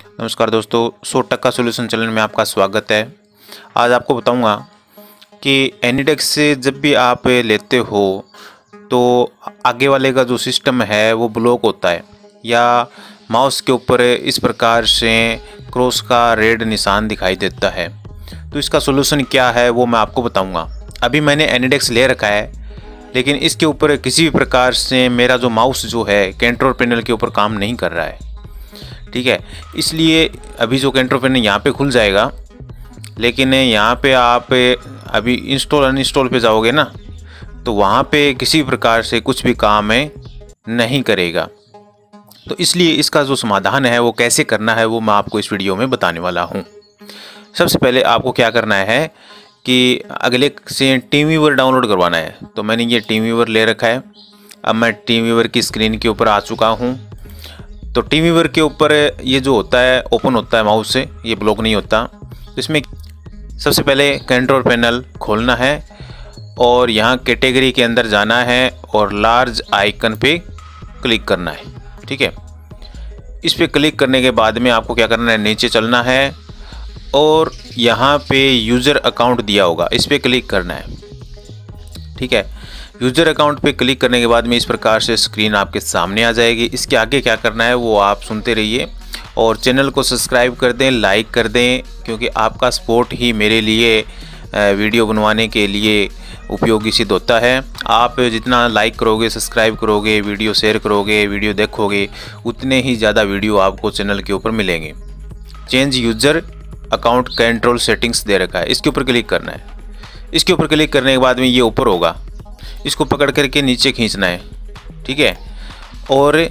नमस्कार दोस्तों, सौ टक्का सोल्यूशन चैनल में आपका स्वागत है। आज आपको बताऊँगा कि एनीडेक्स से जब भी आप लेते हो तो आगे वाले का जो सिस्टम है, वो ब्लॉक होता है, या माउस के ऊपर इस प्रकार से क्रॉस का रेड निशान दिखाई देता है। तो इसका सोल्यूशन क्या है, वो मैं आपको बताऊँगा। अभी मैंने एनीडेक्स ले रखा है, लेकिन इसके ऊपर किसी भी प्रकार से मेरा जो माउस जो है कंट्रोल पैनल के ऊपर काम नहीं कर रहा है। ठीक है? इसलिए अभी जो कंट्रोल पैनल यहाँ पे खुल जाएगा। लेकिन यहाँ पे आप अभी इंस्टॉल अनइंस्टॉल पे जाओगे ना तो वहाँ पे किसी प्रकार से कुछ भी काम है, नहीं करेगा। तो इसलिए इसका जो समाधान है, वो कैसे करना है, वो मैं आपको इस वीडियो में बताने वाला हूँ। सबसे पहले आपको क्या करना है कि अगले से टीम व्यूवर डाउनलोड करवाना है। तो मैंने ये टीम व्यूवर ले रखा है। अब मैं टीम व्यूवर की स्क्रीन के ऊपर आ चुका हूँ। तो टीम व्यूवर के ऊपर ये जो होता है, ओपन होता है माउस से, ये ब्लॉक नहीं होता। तो इसमें सबसे पहले कंट्रोल पैनल खोलना है और यहाँ कैटेगरी के अंदर जाना है और लार्ज आइकन पे क्लिक करना है, ठीक है? इस पर क्लिक करने के बाद में आपको क्या करना है, नीचे चलना है और यहाँ पे यूज़र अकाउंट दिया होगा, इस पर क्लिक करना है। ठीक है? यूज़र अकाउंट पे क्लिक करने के बाद में इस प्रकार से स्क्रीन आपके सामने आ जाएगी। इसके आगे क्या करना है, वो आप सुनते रहिए और चैनल को सब्सक्राइब कर दें लाइक कर दें, क्योंकि आपका सपोर्ट ही मेरे लिए वीडियो बनवाने के लिए उपयोगी सिद्ध होता है। आप जितना लाइक करोगे सब्सक्राइब करोगे वीडियो शेयर करोगे वीडियो देखोगे, उतने ही ज़्यादा वीडियो आपको चैनल के ऊपर मिलेंगे। Change user account control settings दे रखा है। इसके ऊपर क्लिक करना है। इसके ऊपर क्लिक करने के बाद में ये ऊपर होगा। इसको पकड़ करके नीचे खींचना है। ठीक है? और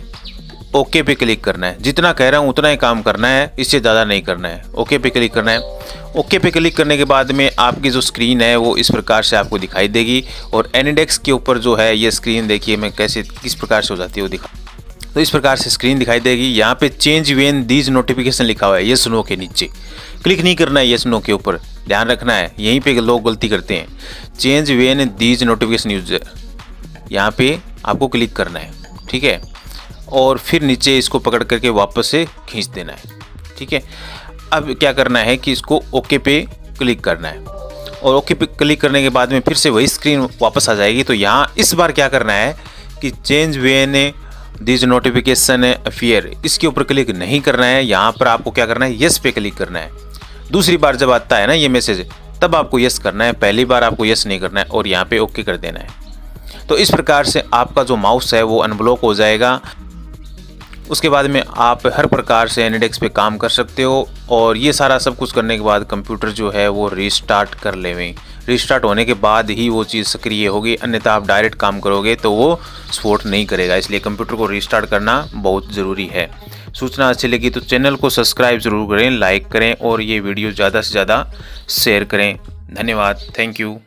ओके पे क्लिक करना है। जितना कह रहा हूँ उतना ही काम करना है, इससे ज़्यादा नहीं करना है। ओके पे क्लिक करना है। ओके पे क्लिक करने के बाद में आपकी जो स्क्रीन है, वो इस प्रकार से आपको दिखाई देगी। और एनिडेक्स के ऊपर जो है, ये स्क्रीन देखिए मैं कैसे, किस प्रकार से हो जाती है वो दिखा तो इस प्रकार से स्क्रीन दिखाई देगी। यहाँ पे चेंज वेन दीज नोटिफिकेशन लिखा हुआ है, ये नो के नीचे। क्लिक नहीं करना है ये नो के ऊपर। ध्यान रखना है, यहीं पे लोग गलती करते हैं। Change when these notification user यहाँ पे आपको क्लिक करना है, ठीक है? और फिर नीचे इसको पकड़ करके वापस से खींच देना है, ठीक है? अब क्या करना है कि इसको ओके पे क्लिक करना है। और ओके पे क्लिक करने के बाद में फिर से वही स्क्रीन वापस आ जाएगी। तो यहाँ इस बार क्या करना है कि change when these notification appear इसके ऊपर क्लिक नहीं करना है। यहाँ पर आपको क्या करना है? यस पे क्लिक करना है। दूसरी बार जब आता है ना ये मैसेज तब आपको यस करना है, पहली बार आपको यस नहीं करना है और यहाँ पे ओके कर देना है। तो इस प्रकार से आपका जो माउस है वो अनब्लॉक हो जाएगा। उसके बाद में आप हर प्रकार से एनिडेक्स पे काम कर सकते हो और ये सारा सब कुछ करने के बाद कंप्यूटर जो है वो रीस्टार्ट कर लेवें। रिस्टार्ट होने के बाद ही वो चीज़ सक्रिय होगी, अन्यथा आप डायरेक्ट काम करोगे तो वो सपोर्ट नहीं करेगा। इसलिए कंप्यूटर को रिस्टार्ट करना बहुत ज़रूरी है। सूचना अच्छी लगी तो चैनल को सब्सक्राइब ज़रूर करें, लाइक करें और ये वीडियो ज़्यादा से ज़्यादा शेयर करें। धन्यवाद। Thank you.